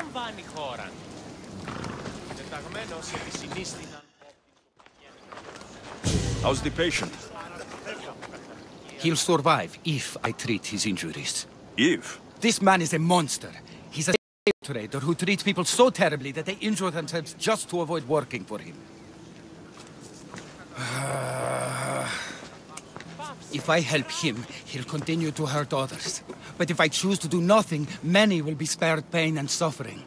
λαμβάνει χώρα. Τεταγμένος επισυνίστηναν How's the patient? He'll survive if I treat his injuries. If? This man is a monster. He's a trader who treats people so terribly that they injure themselves just to avoid working for him. if I help him, he'll continue to hurt others. But if I choose to do nothing, many will be spared pain and suffering.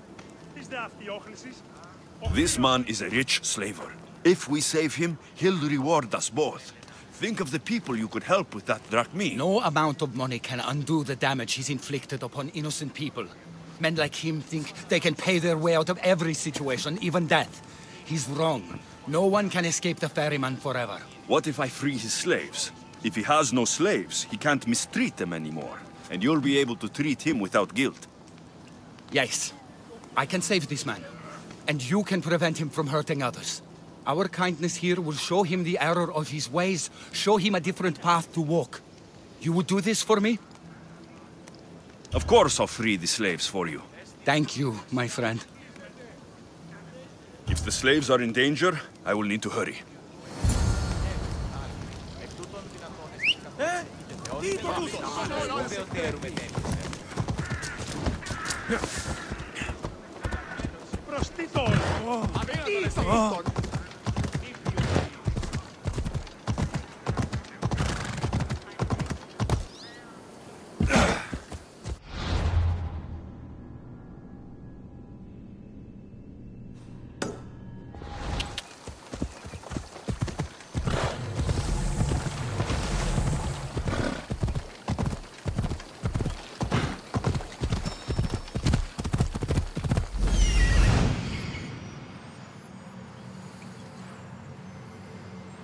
This man is a rich slaver. If we save him, he'll reward us both. Think of the people you could help with that drachmae. No amount of money can undo the damage he's inflicted upon innocent people. Men like him think they can pay their way out of every situation, even death. He's wrong. No one can escape the ferryman forever. What if I free his slaves? If he has no slaves, he can't mistreat them anymore. And you'll be able to treat him without guilt. Yes, I can save this man. And you can prevent him from hurting others. Our kindness here will show him the error of his ways, show him a different path to walk. You would do this for me? Of course I'll free the slaves for you. Thank you, my friend. If the slaves are in danger, I will need to hurry. non devo tenere un tempo. Prostituto! Aveva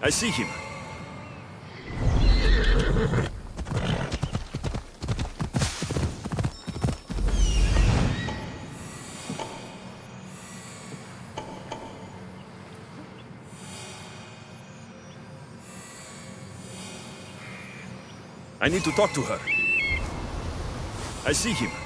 I see him. I need to talk to her. I see him.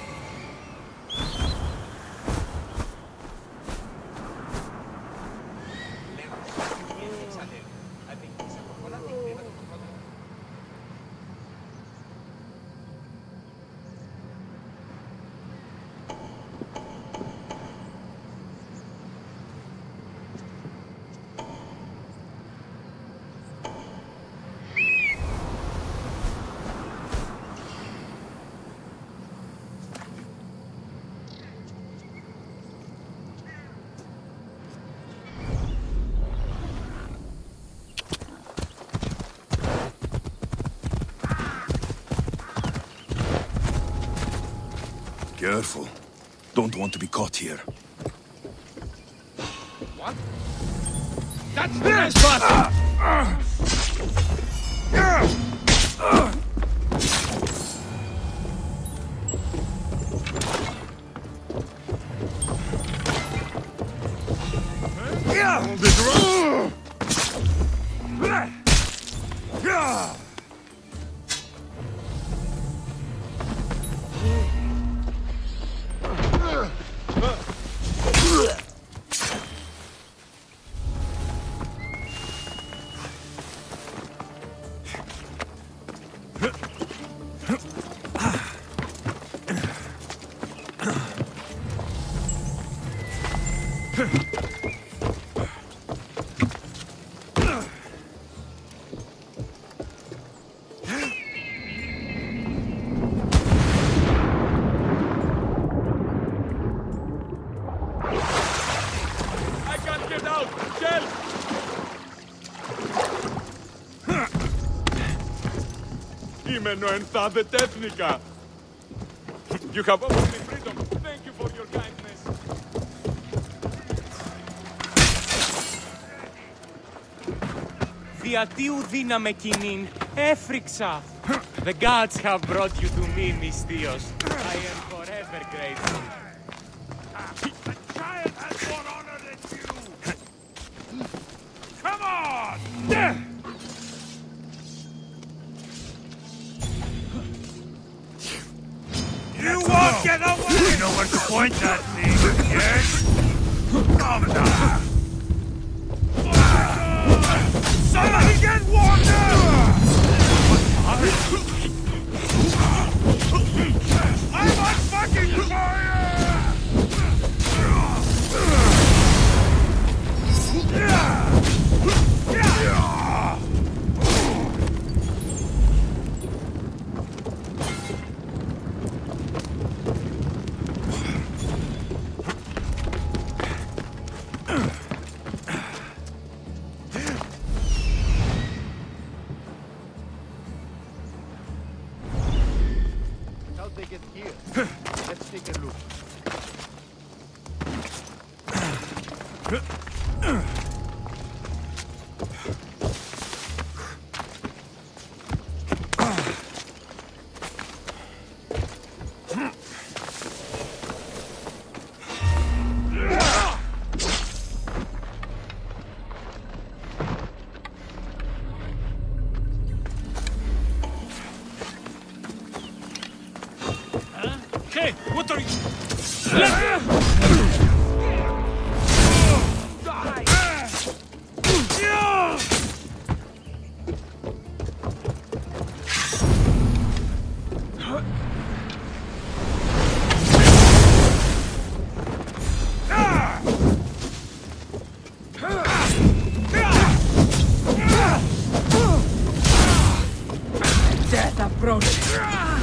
Careful. Don't want to be caught here. What? That's the nice part! κείμενο ενθάδε τέχνικα. You have offered me freedom. Thank you for your kindness. Διατίου δύναμε κοινήν, έφρυξα. The gods have brought you to me, Misthios. I am forever grateful. Point that thing, yes? Come down. Death approaches.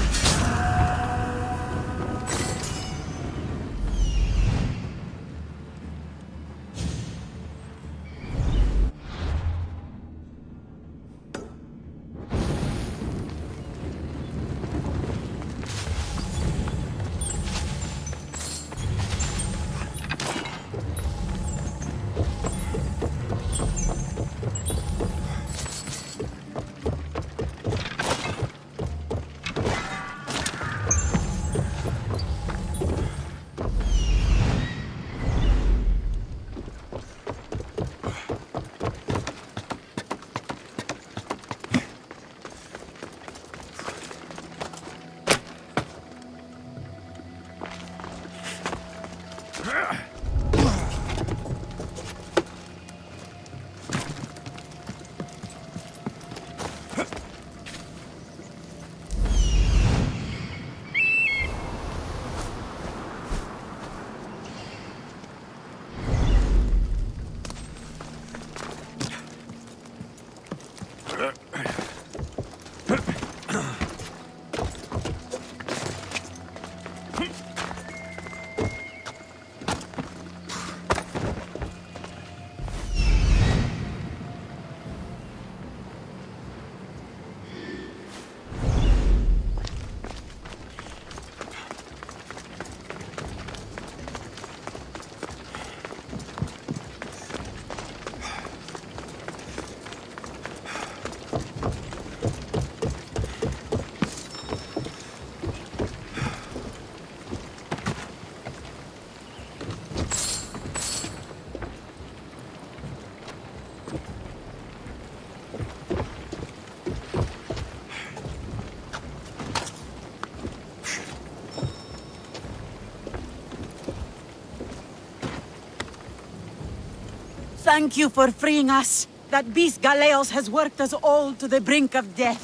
Thank you for freeing us. That beast Galeos has worked us all to the brink of death.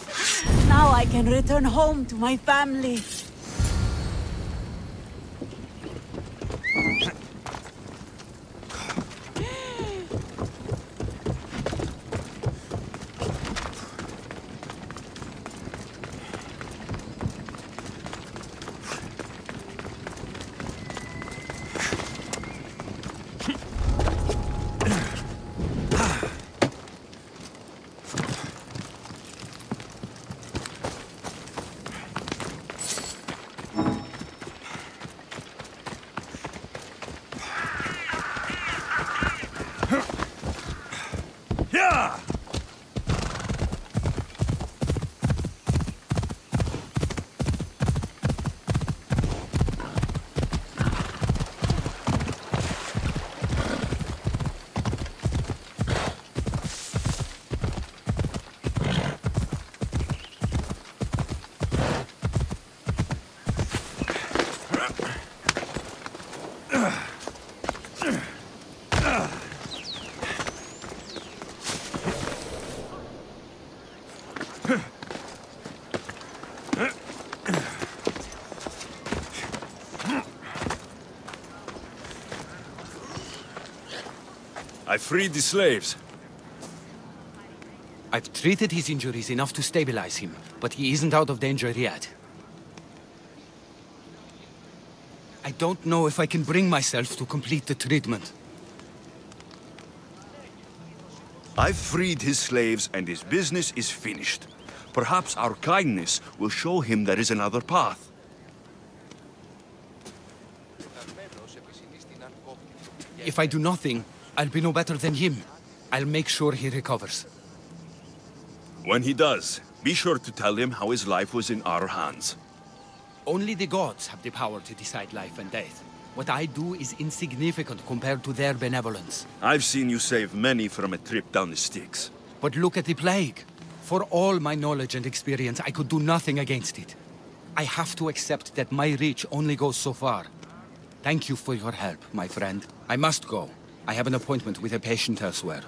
Now I can return home to my family. I freed the slaves. I've treated his injuries enough to stabilize him, but he isn't out of danger yet. I don't know if I can bring myself to complete the treatment. I've freed his slaves and his business is finished. Perhaps our kindness will show him there is another path. If I do nothing, I'll be no better than him. I'll make sure he recovers. When he does, be sure to tell him how his life was in our hands. Only the gods have the power to decide life and death. What I do is insignificant compared to their benevolence. I've seen you save many from a trip down the Styx. But look at the plague. For all my knowledge and experience, I could do nothing against it. I have to accept that my reach only goes so far. Thank you for your help, my friend. I must go. I have an appointment with a patient elsewhere.